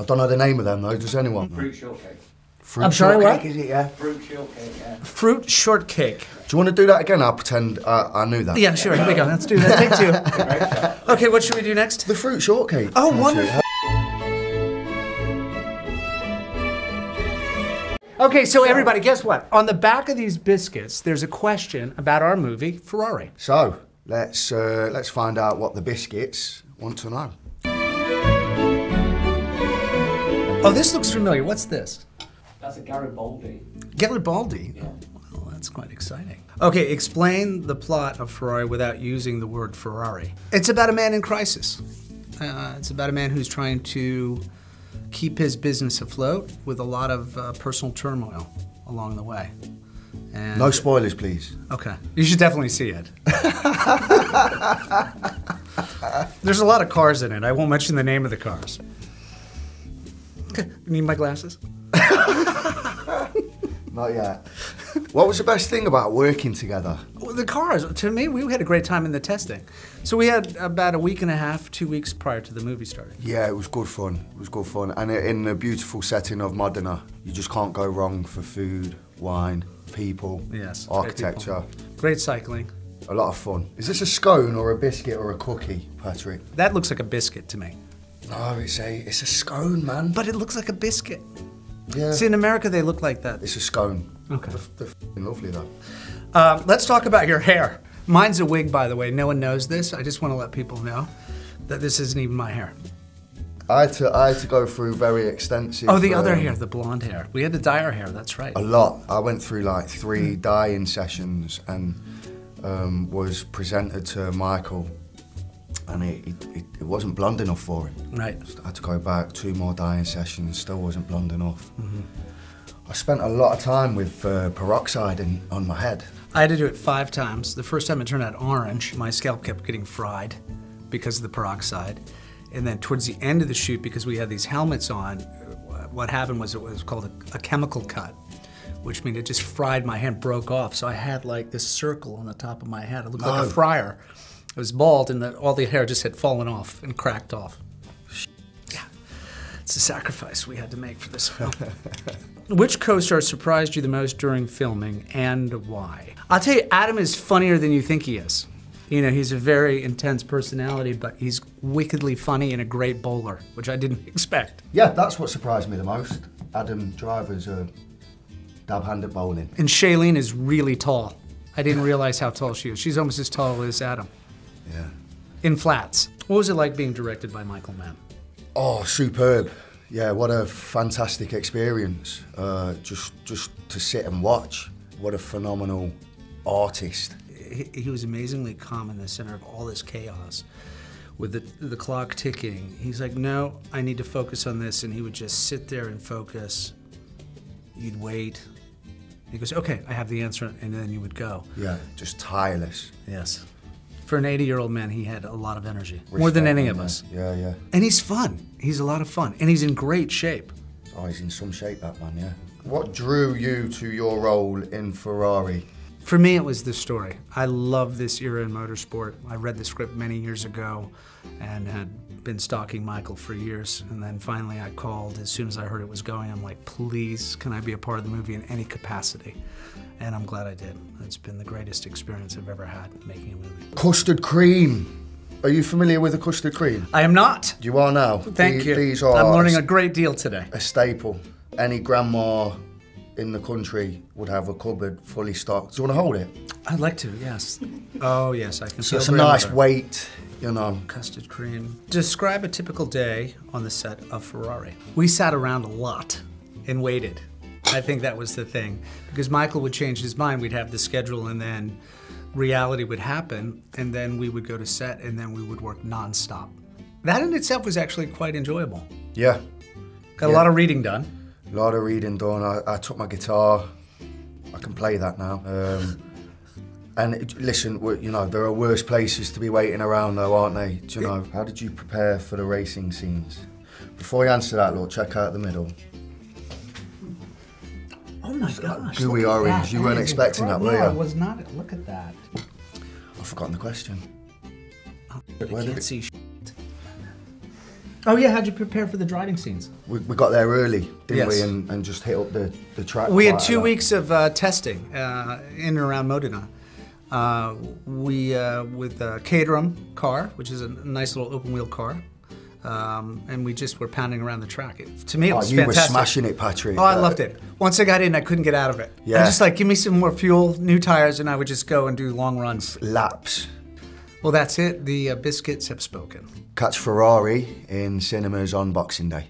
I don't know the name of them though. Does anyone? Fruit shortcake. Fruit I'm sorry, shortcake, what? Is it? Yeah. Fruit shortcake, yeah. Fruit shortcake. Do you want to do that again? I'll pretend I, I knew that. Yeah, sure. Here we go. Let's do that. Take two. Okay, what should we do next? The fruit shortcake. Oh, That's wonderful. Okay, so everybody, guess what? On the back of these biscuits, there's a question about our movie Ferrari. So let's uh, let's find out what the biscuits want to know. Oh, this looks familiar. What's this? That's a Garibaldi. Garibaldi. Yeah. Well, that's quite exciting. Okay, explain the plot of Ferrari without using the word Ferrari. It's about a man in crisis. Uh, it's about a man who's trying to keep his business afloat with a lot of uh, personal turmoil along the way. And No spoilers, please. Okay. You should definitely see it. There's a lot of cars in it. I won't mention the name of the cars. Need my glasses? Not yet. what was the best thing about working together? Well, the cars, to me, we had a great time in the testing. So we had about a week and a half, two weeks prior to the movie starting. Yeah, it was good fun. It was good fun. And in the beautiful setting of Modena, you just can't go wrong for food, wine, people, Yes. great architecture. people. Great cycling. A lot of fun. Is this a scone or a biscuit or a cookie, Patrick? That looks like a biscuit to me. No, it's a it's a scone, man. But it looks like a biscuit. yeah, See, in America, they look like that. it's a scone. Okay. They're, they're lovely though. Um, let's talk about your hair. Mine's a wig, by the way. No one knows this. I just want to let people know that this isn't even my hair. I had to I had to go through very extensive. Oh, the other um, hair, the blonde hair. We had to dye our hair. That's right. A lot. I went through like three dyeing sessions and um, was presented to Michael, and it, it, it, it wasn't blonde enough for him. Right. I had to go back two more dyeing sessions, still wasn't blonde enough. Mm-hmm. I spent a lot of time with uh, peroxide in, on my head. I had to do it five times. The first time it turned out orange. My scalp kept getting fried because of the peroxide. And then towards the end of the shoot, because we had these helmets on, what happened was it was called a, a chemical cut, which means it just fried my hand, broke off. So I had like this circle on the top of my head. It looked like a Oh. friar. I was bald, and the, all the hair just had fallen off and cracked off. Yeah, it's a sacrifice we had to make for this film. Which co-star surprised you the most during filming and why? I'll tell you, Adam is funnier than you think he is. You know, he's a very intense personality, but he's wickedly funny and a great bowler, which I didn't expect. Yeah, that's what surprised me the most. Adam Driver's uh, a dab-hand at bowling. And Shailene is really tall. I didn't realize how tall she is. She's almost as tall as Adam Yeah. in flats. What was it like being directed by Michael Mann? Oh, superb! Yeah, what a fantastic experience. Uh, just, just to sit and watch. What a phenomenal artist. he, he was amazingly calm in the center of all this chaos with the, the clock ticking. He's like, no, I need to focus on this. And he would just sit there and focus. You'd wait. He goes, okay, I have the answer. And then you would go. Yeah, just tireless. Yes. For an 80 year old man, he had a lot of energy, more than any of us. Yeah, yeah. And he's fun. He's a lot of fun. And he's in great shape. Oh, he's in some shape, that man, yeah. What drew you to your role in Ferrari? For me, it was the story. I love this era in motorsport. I read the script many years ago and had been stalking Michael for years. And then finally, I called as soon as I heard it was going. I'm like, please, can I be a part of the movie in any capacity? And I'm glad I did. It's been the greatest experience I've ever had making a movie. Custard cream. Are you familiar with the custard cream? I am not. You are now. Thank The- you. These are I'm learning a great deal today. a staple. Any grandma in the country would have a cupboard fully stocked. Do you want to hold it? I'd like to, yes. Oh, yes, I can So it's a nice grandmother. weight, you know. Custard cream. Describe a typical day on the set of Ferrari. We sat around a lot and waited. I think that was the thing. Because Michael would change his mind, we'd have the schedule, and then reality would happen, and then we would go to set, and then we would work nonstop. That in itself was actually quite enjoyable. Yeah. Got a lot of reading done. A lot of reading done. I, I took my guitar. I can play that now. Um, and it, listen, you know, there are worse places to be waiting around, though, aren't they? Do you know? How did you prepare for the racing scenes? Before you answer that, Lord, check out the middle. Oh my gosh. gooey orange. that. You That weren't expecting that, were No, you? I was not. Look at that. I've forgotten the question. I can't see Oh yeah, how'd you prepare for the driving scenes? We, we got there early, didn't we? And, and just hit up the, the track. We had two weeks of uh, testing uh, in and around Modena. Uh, we uh, with a Caterham car, which is a nice little open wheel car, um, and we just were pounding around the track. It, to me, it Oh, was you were smashing it, Patrick. Oh, I Uh, loved it. Once I got in, I couldn't get out of it. Yeah. I'm just like, give me some more fuel, new tires, and I would just go and do long runs. Laps. Well, that's it. The uh, biscuits have spoken. Catch Ferrari in cinemas on Boxing Day.